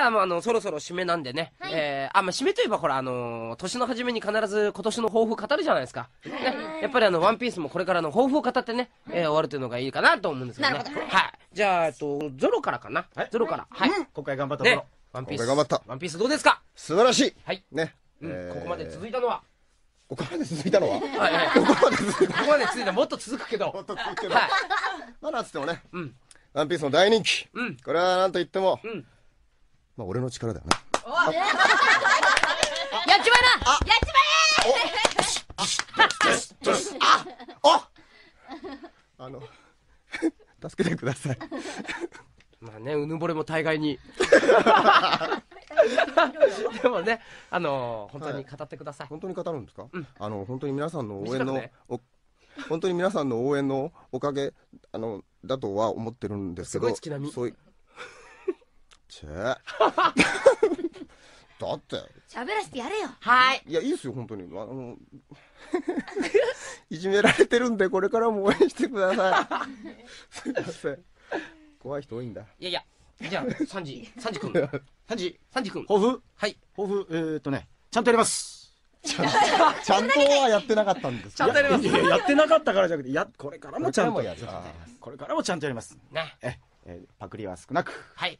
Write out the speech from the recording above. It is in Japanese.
じゃあ、あの、そろそろ締めなんでね。えー、あ、まあ、締めといえば、ほら、あのー年の初めに必ず今年の抱負語るじゃないですか。ね。やっぱりあの、ワンピースもこれからの抱負を語ってね、えー、終わるというのがいいかなと思うんですけどね。なるほどはい。じゃあ、えっと、ゾロからかな。はいゾロから。はい。今回頑張ったとこねろ。。ワンピース。今回頑張ったワンピースどうですか？素晴らしいはい。ね。うん、えーここまで続いたのは？ここまで続いたのは？はいはい。ここまで続いた。ここまで続いた。もっと続くけど。もっと続いてるはい。まあなんつってもね、うん。ワンピースの大人気。うん。これはなんと言っても、うん。まあ俺の力だよね。やっちまえなやっちあの、助けてください。まあね、うぬぼれも大概に。でもね、あのー本当に語ってください。本当に語るんですか、うんあの、本当に皆さんの応援の、ねお本当に皆さんの応援のおかげ、あの、だとは思ってるんですけど。すごい月並みそういちぇだって、喋らせてやれよはい。いや、いいですよ、本当に。あの、いじめられてるんで、これからも応援してください。すいません。怖い人多いんだ。いやいや、じゃあ、サンジ、サンジ君。ハンジ、サンジ君。抱負？はい。抱負、えーっとね、ちゃんとやります。ちゃんとはやってなかったんですちゃんとやりますいやいややってなかったからじゃなくて、や、これからもちゃんとこれからもやるこれからもちゃんとやります。ね。え、えーパクリは少なく、はい。